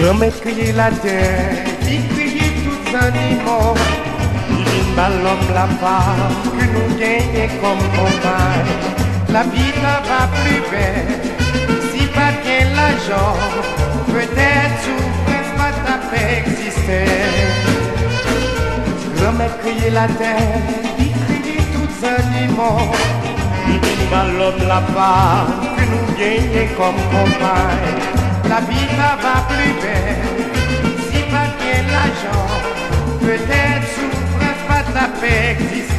L'homme crier la terre, crier tous les animaux. Vient mal l'homme la femme que nous gagnons comme compagne. La vie ne va plus belle si pas bien l'argent. Peut-être souffrance pas ta paix exister. L'homme crier la terre, crier tous les animaux. Vient mal l'homme la femme que nous gagnons comme compagne la vie là va plus belle. Si pas bien l'argent, peut-être souffre pas de la paix existante.